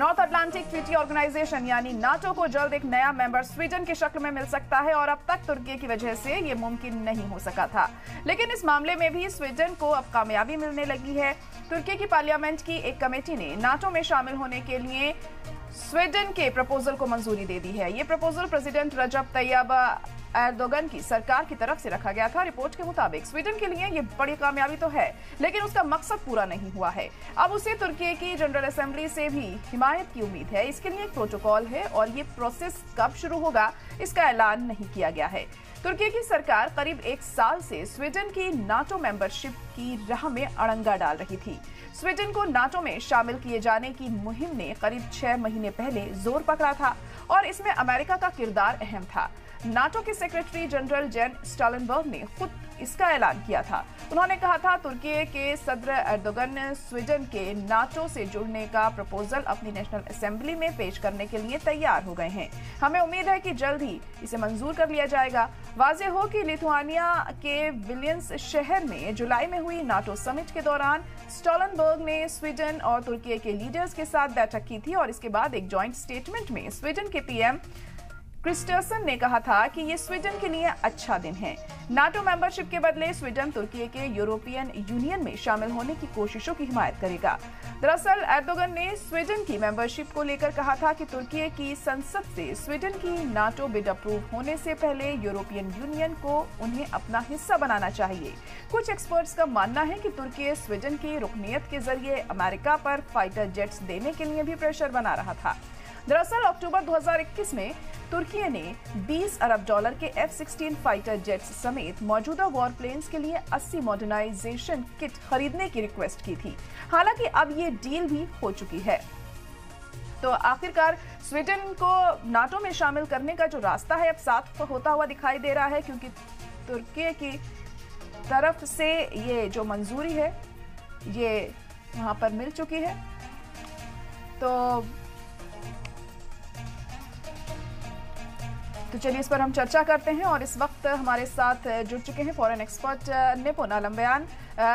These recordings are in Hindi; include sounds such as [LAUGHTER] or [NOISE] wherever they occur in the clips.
नॉर्थ अटलांटिक ट्रीटी ऑर्गेनाइजेशन, यानी नाटो को जल्द एक नया मेंबर स्वीडन की शक्ल में मिल सकता है और अब तक तुर्की की वजह से ये मुमकिन नहीं हो सका था। लेकिन इस मामले में भी स्वीडन को अब कामयाबी मिलने लगी है। तुर्की की पार्लियामेंट की एक कमेटी ने नाटो में शामिल होने के लिए स्वीडन के प्रपोजल को मंजूरी दे दी है। ये proposal President Recep Tayyip Erdogan की सरकार की तरफ़ से रखा गया था रिपोर्ट के मुताबिक। स्वीडन के लिए ये बड़ी कामयाबी तो है, लेकिन उसका मकसद पूरा नहीं हुआ है। अब उसे तुर्की की जनरल असेंबली से भी हिमायत की उम्मीद है। इसके लिए एक प्रोटोकॉल है और ये प्रोसेस कब शुरू होगा, इसका ऐलान नहीं किया गया है। तुर्की की सरकार करीब एक साल से स्वीडन की नाटो मेंबरशिप की राह में अड़ंगा डाल रही थी। स्वीडन को नाटो में शामिल किए जाने की मुहिम ने करीब छह महीने पहले ज़ोर पकड़ा था और इसमें अमेरिका का किरदार अहम था। नाटो के सेक्रेटरी जनरल जेन स्टालिनबर्ग ने खुद इसका ऐलान किया था। उन्होंने कहा था, तुर्की के सदर एर्दोगन स्वीडन के नाटो से जुड़ने का प्रपोजल अपनी नेशनल असेंबली में पेश करने के लिए तैयार हो गए हैं। हमें उम्मीद है कि जल्द ही इसे मंजूर कर लिया जाएगा। वाजे हो कि लिथुआनिया के विलियंस शहर में जुलाई में हुई नाटो समिट के दौरान स्टॉलनबर्ग ने स्वीडन और तुर्की के लीडर्स के साथ बैठक की थी और इसके बाद एक ज्वाइंट स्टेटमेंट में स्वीडन के पीएम क्रिस्टर्सन ने कहा था कि ये स्वीडन के लिए अच्छा दिन है। नाटो मेंबरशिप के बदले स्वीडन, तुर्की के यूरोपियन यूनियन में शामिल होने की कोशिशों की हिमायत करेगा। दरअसल, एर्दोगन ने स्वीडन की मेंबरशिप को लेकर कहा था कि तुर्की की संसद से स्वीडन की नाटो बिड अप्रूव होने से पहले यूरोपियन यूनियन को उन्हें अपना हिस्सा बनाना चाहिए। कुछ एक्सपर्ट्स का मानना है कि तुर्की स्वीडन की रुकनीत के ज़रिए अमेरिका पर फाइटर जेट्स देने के लिए भी प्रेशर बना रहा था। दरअसल अक्टूबर 2021 में तुर्की ने 20 अरब डॉलर के F-16 फाइटर जेट्स समेत मौजूदा वॉर प्लेन्स के लिए 80 मॉडर्नाइजेशन किट खरीदने की रिक्वेस्ट की थी। हालाँकि अब ये डील भी हो चुकी है। तो आखिरकार स्वीडन को नाटो में शामिल करने का जो रास्ता है अब साफ़ होता हुआ दिखाई दे रहा है, क्योंकि तुर्की की तरफ़ से ये जो मंजूरी है, ये वहाँ पर मिल चुकी है। तो तो चलिए इस पर हम चर्चा करते हैं और इस वक्त हमारे साथ जुड़ चुके हैं फॉरेन एक्सपर्ट निपुण आलम बयान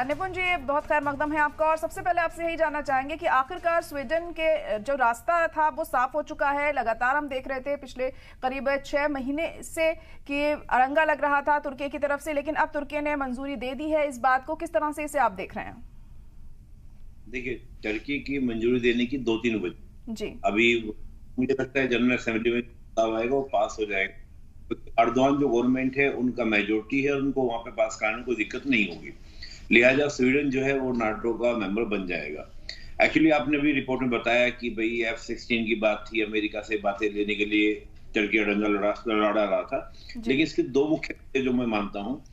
निपुण जी बहुत खैर मकदम है आपका। और सबसे पहले आपसे यही जानना चाहेंगे कि आखिरकार स्वीडन के जो रास्ता था वो साफ़ हो चुका है। लगातार हम देख रहे थे पिछले करीब छह महीने से कि अरंगा लग रहा था तुर्की की तरफ़ से लेकिन अब तुर्की ने मंजूरी दे दी है इस बात को। किस तरह से इसे आप देख रहे हैं? देखिए टर्की की मंजूरी देने की दो तीन वजह। जी। अभी मुझे लगता है जनरल असेंबली में वो पास हो जाएगा। अर्दवान जो गवर्नमेंट है उनका मेजोरिटी है उनको वहाँ पे पास कराने कोई दिक्कत नहीं होगी। लिहाजा स्वीडन जो है वो नाटो का मेंबर बन जाएगा। एक्चुअली आपने भी रिपोर्ट में बताया कि भाई एफ़ सिक्सटीन की बात थी अमेरिका से बातें लेने के लिए टर्की अड़ंगा लड़ा लड़ा रहा था। लेकिन इसके दो मुख्य जो मैं मानता हूँ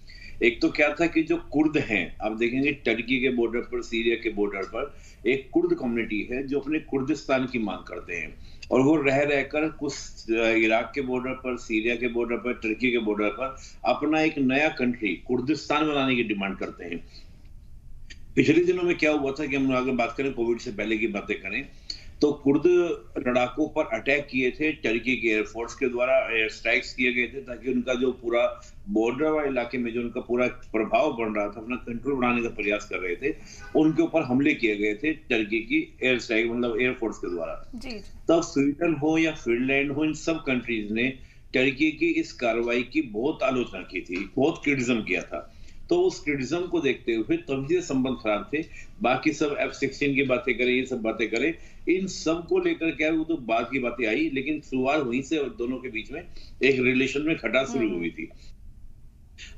एक तो क्या था कि जो कुर्द हैं, आप देखेंगे टर्की के बॉर्डर पर, सीरिया के बॉर्डर पर, एक कुर्द कम्युनिटी है जो अपने कुर्दिस्तान की मांग करते हैं। और वो रह रहकर कुछ इराक के बॉर्डर पर, सीरिया के बॉर्डर पर, टर्की के बॉर्डर पर अपना एक नया कंट्री कुर्दिस्तान बनाने की डिमांड करते हैं। पिछले दिनों में क्या हुआ था कि हम अगर बात करें, कोविड से पहले की बातें करें तो कुर्द लड़ाकों पर अटैक किए थे टर्की के एयरफोर्स के द्वारा एयर स्ट्राइक्स किए गए थे ताकि उनका जो पूरा बॉर्डर वाले इलाके में जो उनका पूरा प्रभाव बन रहा था अपना कंट्रोल बढ़ाने का प्रयास कर रहे थे उनके ऊपर हमले किए गए थे टर्की की एयर स्ट्राइक मतलब एयरफोर्स के द्वारा। तब स्वीडन हो या फिनलैंड हो इन सब कंट्रीज़ ने टर्की की इस कार्रवाई की बहुत आलोचना की थी बहुत क्रिटिज्म किया था। तो उस क्रिटिज्म को देखते हुए तभी से संबंध खराब थे। बाकी सब एफ़ सिक्सटीन की बातें करें ये सब बातें करें। इन सबको लेकर क्या है वो तो बाद की बातें आई लेकिन शुरुआत वहीं से दोनों के बीच में एक रिलेशन में खटास शुरू हुई थी।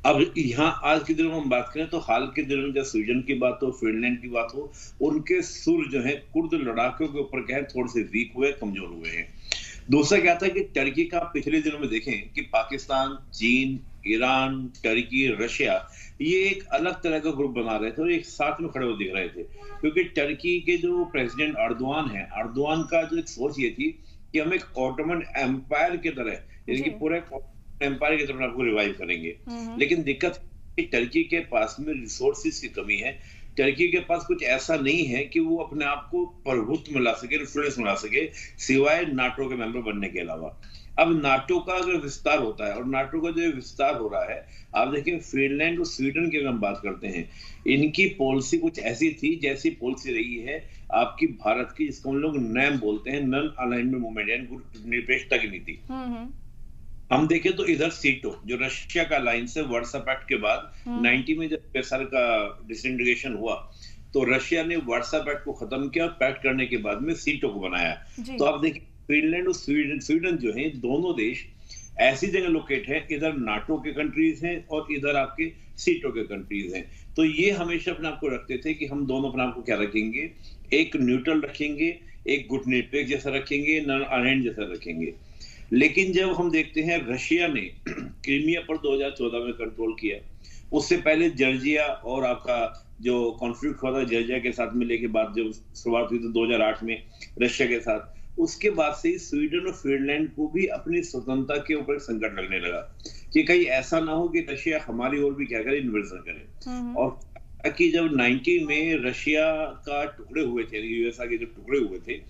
अब यहाँ आज के दिनों में हम बात करें तो हाल के दिनों में जब स्वीडन की बात हो फिनलैंड की बात हो उनके सुर जो है कुर्द लड़ाकों के ऊपर क्या है थोड़े से वीक हुए कमज़ोर हुए हैं। दूसरा क्या था कि टर्की का पिछले दिनों में देखें कि पाकिस्तान चीन ईरान टर्की रशिया ये एक अलग तरह का ग्रुप बना रहे थे और एक साथ में खड़े हुए दिख रहे थे। क्योंकि टर्की के जो प्रेसिडेंट अर्दवान है अर्दवान का जो एक सोच ये थी कि हम एक ऑटोमन एम्पायर की तरह यानी कि पूरे एम्पायर की तरफ़ आपको रिवाइव करेंगे। लेकिन दिक्कत टर्की के पास में रिसोर्सेज की कमी है टर्की के पास कुछ ऐसा नहीं है कि वो अपने आप को प्रभुत्व मिला सके इन्फ्लुएंस मिला सके सिवाय नाटो के मेंबर बनने के अलावा अब नाटो का अगर विस्तार होता है और नाटो का जो विस्तार हो रहा है आप देखिए फिनलैंड और स्वीडन की अगर हम बात करते हैं इनकी पॉलिसी कुछ ऐसी थी जैसी पॉलिसी रही है आपकी भारत की जिसको हम लोग नैम बोलते हैं नन अलाइनमेंट मूवमेंट यानी निरपेक्षता की नीति हम्म, हम्म। हम देखें तो इधर सीटो जो रशिया का लाइन है व्हाट्सएप एक्ट के बाद 90 में जब पैसर का डिसइंटीग्रेशन हुआ तो रशिया ने व्हाट्सएप एक्ट को खत्म किया पैक्ट करने के बाद में सीटो को बनाया। तो आप देखिए फिनलैंड और स्वीडन स्वीडन जो है दोनों देश ऐसी जगह लोकेट है इधर नाटो के कंट्रीज़ हैं और इधर आपके सीटो के कंट्रीज़ हैं। तो ये हमेशा अपने आप को रखते थे कि हम दोनों अपने आप को क्या रखेंगे? एक न्यूट्रल रखेंगे एक गुटनिरपेक्ष जैसा रखेंगे नन अरेंज जैसा रखेंगे। लेकिन जब हम देखते हैं रशिया ने [CLEARS THROAT] क्रीमिया पर 2014 में कंट्रोल किया उससे पहले जर्जिया और आपका जो कॉन्फ्लिक्ट हुआ था जर्जिया के साथ मिलने के बाद जब शुरुआत हुई थी 2008 में रशिया के साथ उसके बाद से ही स्वीडन और फिनलैंड को भी अपनी स्वतंत्रता के ऊपर संकट लगने लगा कि कहीं ऐसा ना हो कि रशिया हमारी ओर भी क्या करे इन्वेजन करे हम्म। और कि जब 90 में रशिया का टुकड़े हुए थे यूएसए के जब टुकड़े हुए थे